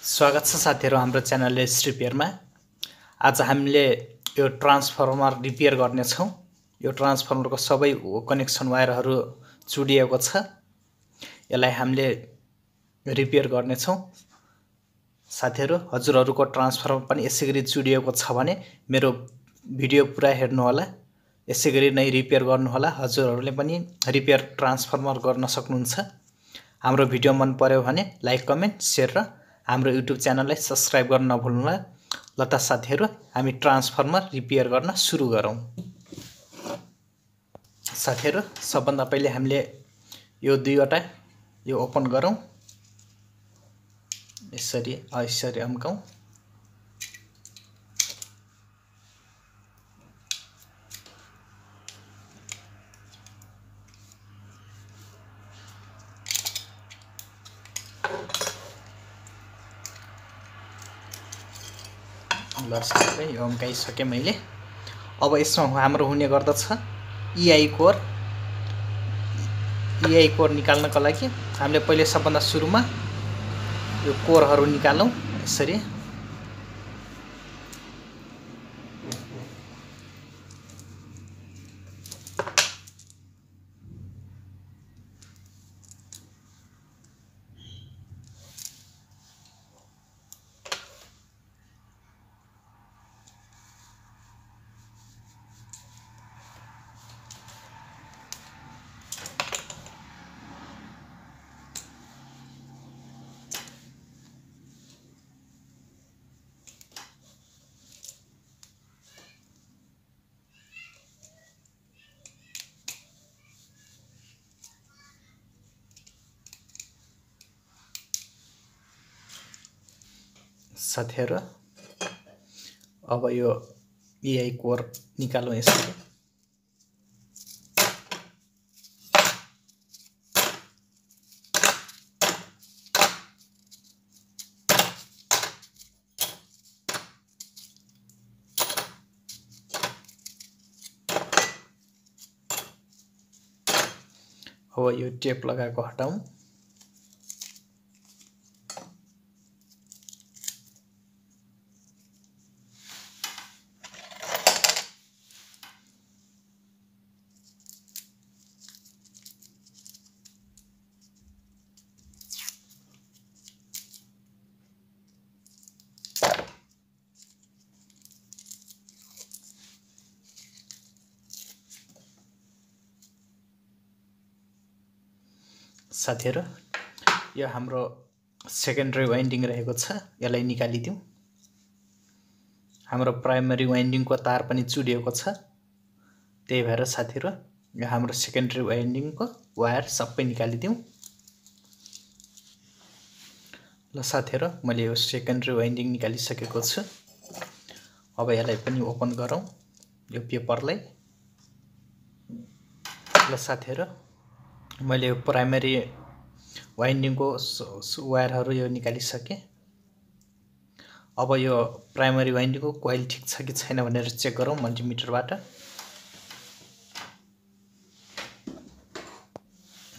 स्वागत छ साथीहरू हाम्रो च्यानल एस रिपेयरमा आज हामीले यो ट्रान्सफर्मर रिपेयर गर्नेछौँ। यो ट्रान्सफर्मरको सबै कनेक्सन वायरहरू चुडिएको छ। यसलाई हामीले रिपेयर गर्नेछौँ। साथीहरू हजुरहरूको ट्रान्सफर्मर पनि यसै गरी चुडिएको छ भने मेरो भिडियो पुरा हेर्नुहोला। यसै गरी नै रिपेयर गर्नुहोला। हजुरहरूले पनि रिपेयर ट्रान्सफर्मर गर्न सक्नुहुन्छ। हाम्रो भिडियो मन पर्यो भने लाइक कमेन्ट सेयर र हाम्रो युट्युब च्यानललाई सब्सक्राइब गर्न नभुल्नुहोला ल। त साथीहरू हामी ट्रान्सफर्मर रिपेयर गर्न सुरु गरौँ। साथीहरू सबभन्दा पहिले हामीले यो दुईवटा यो ओपन गरौँ। यसरी यसरी अम्काउँ। ल सबै यो अम्काइसकेँ मैले। अब यसमा हाम्रो हुने गर्दछ। EI core. इआई कोर निकाल्नको लागि हामीले पहिले सबभन्दा सुरुमा यो कोरहरू निकालौँ। यसरी। साथीहरू। अब यो इआई कोर निकालौँ यसरी। अब यो टेप लगाएको हटाउँ। साथीहरू यो हाम्रो सेकेन्डरी वाइन्डिङ रहेको छ यसलाई निकालिदिउँ। हाम्रो प्राइमरी वाइन्डिङको तार पनि चुडिएको छ। त्यही भएर साथीहरू यो हाम्रो सेकेन्डरी वाइन्डिङको वायर सबै निकालिदिउँ। ल साथीहरू मैले यो सेकेन्डरी वाइन्डिङ निकालिसकेको छु। अब यसलाई पनि ओपन गरौँ यो पेपरलाई ल साथीहरू। मैले यो प्राइमेरी वाइन्डिङको वायरहरू यो निकालिसकेँ। अब यो प्राइमरी वाइन्डिङको कोइल ठिक छ कि छैन भनेर चेक गरौँ मल्टिमिटरबाट।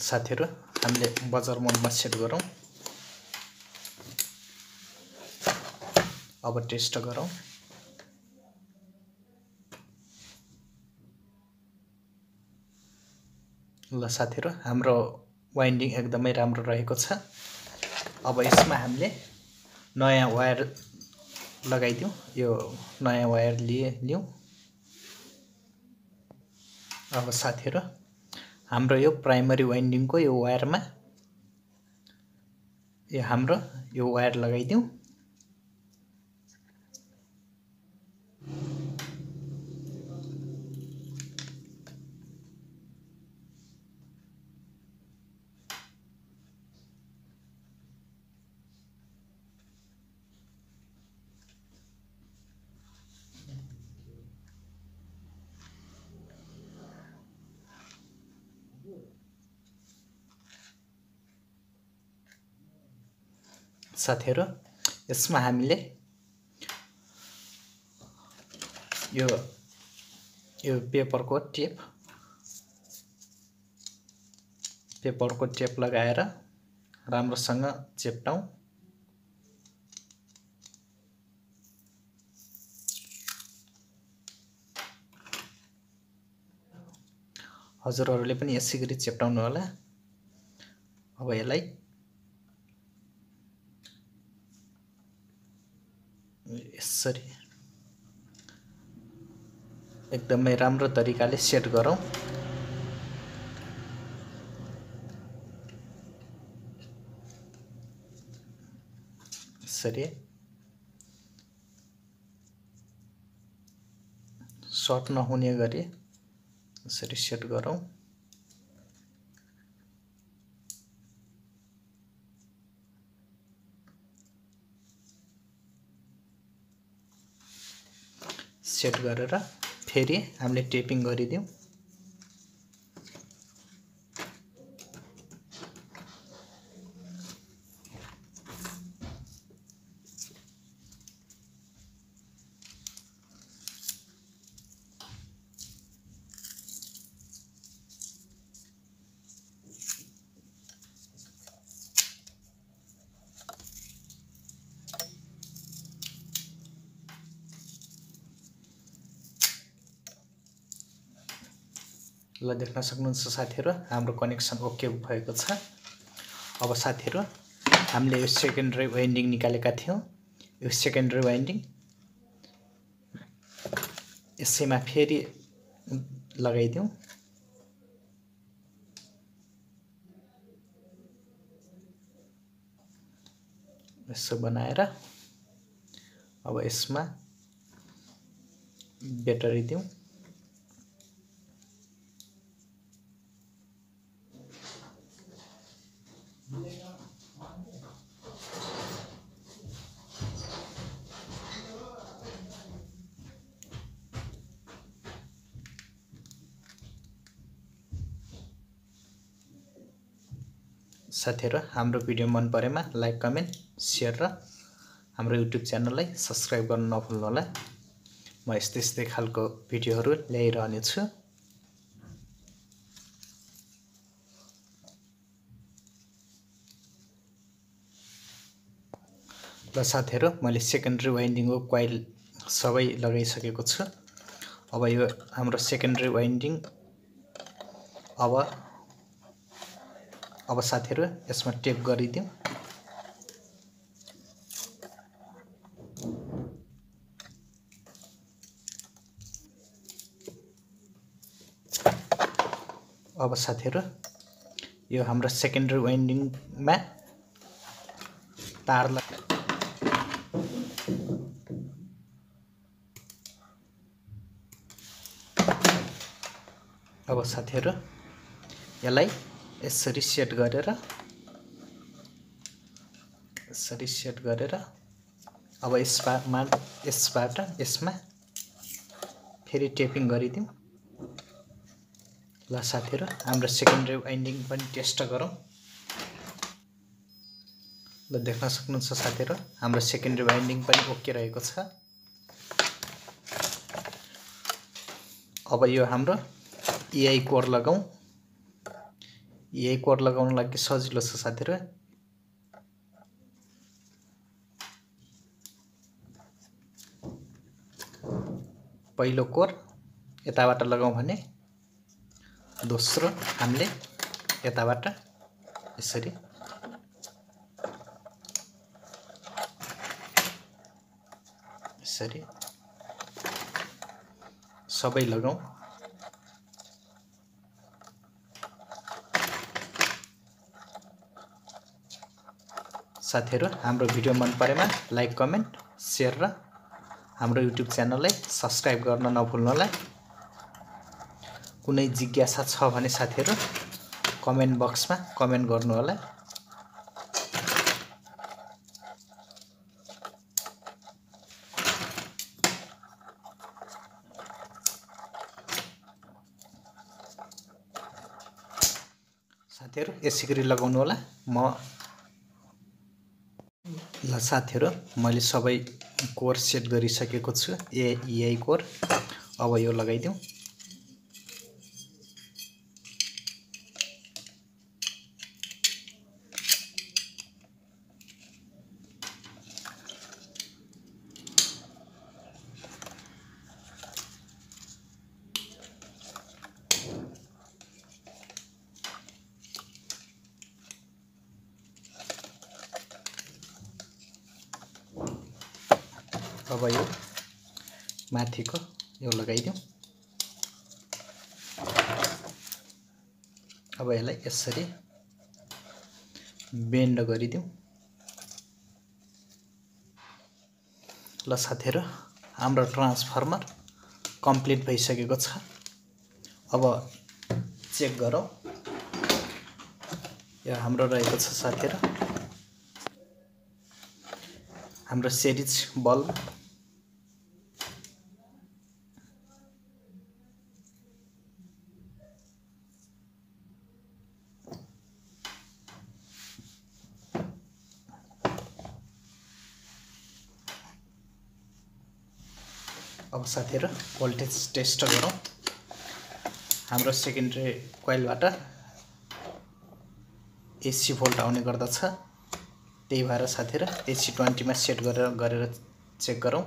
साथीहरू हामीले बजार मोडमा सेट गरौँ। अब टेस्ट गरौँ। ल साथीहरू हाम्रो वाइन्डिङ एकदमै राम्रो रहेको छ। अब यसमा हामीले नयाँ वायर लगाइदिउँ यो नयाँ वायर लिए लिउँ। अब साथीहरू हाम्रो यो प्राइमरी वाइन्डिङको यो वायरमा यो हाम्रो यो वायर लगाइदिउँ। साथीहरू यसमा हामीले यो यो पेपरको टेप पेपरको टेप लगाएर राम्रोसँग चेप्टाउँ हजुरहरूले पनि यसै गरी चेप्टाउनु होला। अब यसलाई यसरी एकदमै राम्रो तरिकाले सेट गरौँ। सर्ट नहुने गरी सेट गरौँ। सेट गरेर फेरि हामीले टेपिङ गरिदिउँ ल देख्न सक्नुहुन्छ साथीहरू हाम्रो कनेक्सन ओके भएको छ। अब साथीहरू हामीले यो सेकेन्डरी वाइन्डिङ निकालेका थियौँ। यो सेकेन्डरी वाइन्डिङ यसैमा फेरि लगाइदिउँ। यसो बनाएर अब यसमा ब्याटरी दिउँ। साथीहरू हाम्रो भिडियो मन परेमा लाइक कमेन्ट सेयर र हाम्रो युट्युब च्यानललाई सब्सक्राइब गर्नु नभुल्नु होला म यस्तै यस्तै खालको भिडियोहरू ल्याइरहनेछु। ल साथीहरू मैले सेकेन्ड्री वाइन्डिङको क्वाइल सबै लगाइसकेको छु। अब यो हाम्रो सेकेन्ड्री वाइन्डिङ अब अब साथीहरू यसमा टेप गरिदिउँ। अब साथीहरू यो हाम्रो सेकेन्डरी वाइन्डिङमा तारलाई अब साथीहरू यसलाई यसरी सेट गरेर यसरी सेट गरेर अब यसमा यसबाट यसमा फेरि टेपिङ गरिदिउँ। ल साथीहरू हाम्रो सेकेन्डरी वाइन्डिङ पनि टेस्ट गरौँ। ल देख्न सक्नुहुन्छ साथीहरू हाम्रो सेकेन्डरी वाइन्डिङ पनि ओके रहेको छ। अब यो हाम्रो इआई कोर लगाउँ। इआई कोर लगाउनु लागि सजिलो छ साथीहरू पहिलो कोर यताबाट लगाउँ भने दोस्रो हामीले यताबाट यसरी यसरी सबै लगाउँ। साथीहरू हाम्रो भिडियो मन परेमा लाइक कमेन्ट सेयर र हाम्रो युट्युब च्यानललाई सब्सक्राइब गर्न नभुल्नु होला कुनै जिज्ञासा छ भने साथीहरू कमेन्ट बक्समा कमेन्ट गर्नु होला साथीहरू यसै गरी लगाउनु होला म ल साथीहरू मैले सबै कोर सेट गरिसकेको छु ए कोर। अब यो लगाइदिउँ। अब यो माथिको यो लगाइदिउँ। अब यसलाई यसरी बेन्ड गरिदिउँ। ल साथीहरू हाम्रो ट्रान्सफर्मर कम्प्लिट भइसकेको छ। अब चेक गरौँ। यो हाम्रो रहेको छ साथीहरू। हाम्रो सेरिज बल्ब। अब साथीहरू भोल्टेज टेस्ट गरौँ। हाम्रो सेकेन्ड्री कोइलबाट एसी भोल्ट आउने गर्दछ। त्यही भएर साथीहरू एसी ट्वेन्टीमा सेट गरेर गरेर चेक गरौँ।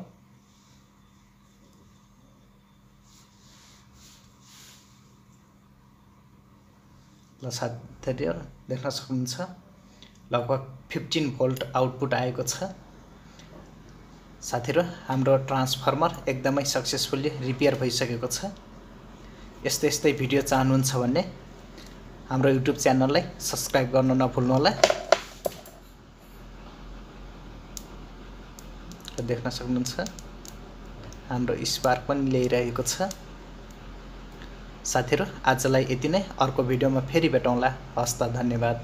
ल साथीहरू देख्न सक्नुहुन्छ लगभग फिफ्टिन भोल्ट आउटपुट आएको छ। साथीहरू हाम्रो ट्रान्सफर्मर एकदमै सक्सेसफुल्ली रिपेयर भइसकेको छ। यस्तै यस्तै भिडियो चाहनुहुन्छ भने हाम्रो युट्युब च्यानललाई सब्सक्राइब गर्न नभुल्नुहोला देख्न सक्नुहुन्छ। हाम्रो स्पार्क पनि ल्याइरहेको छ। साथीहरू आजलाई यति नै। अर्को भिडियोमा फेरि भेटौँला। हस्त धन्यवाद।